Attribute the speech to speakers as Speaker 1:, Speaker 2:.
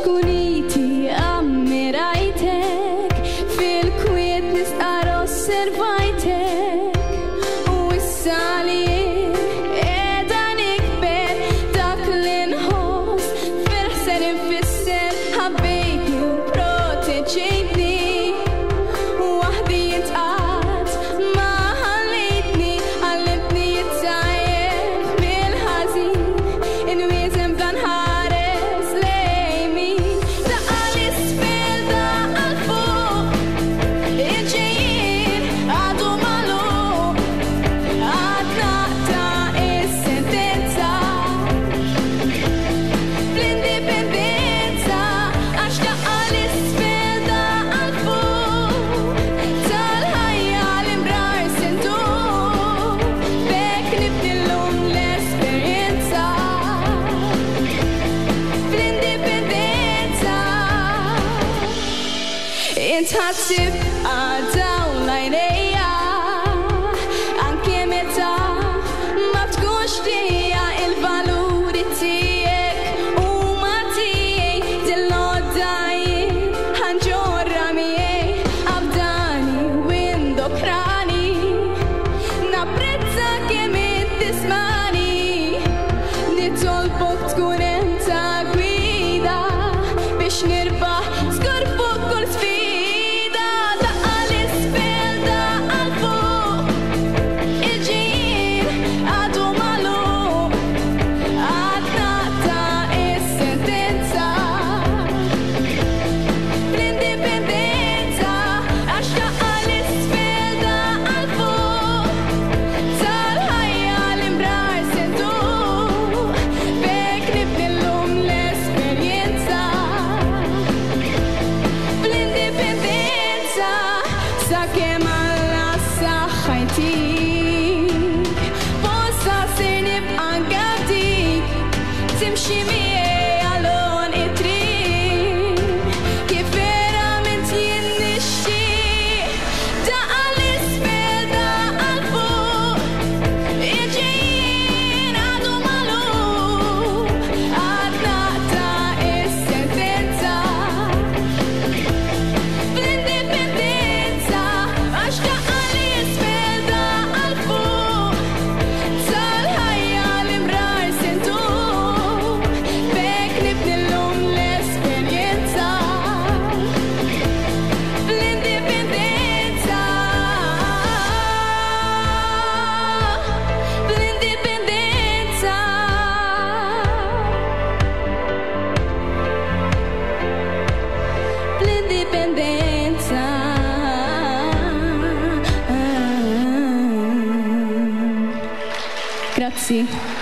Speaker 1: こに It's hot tip, I don't like it. Grazie.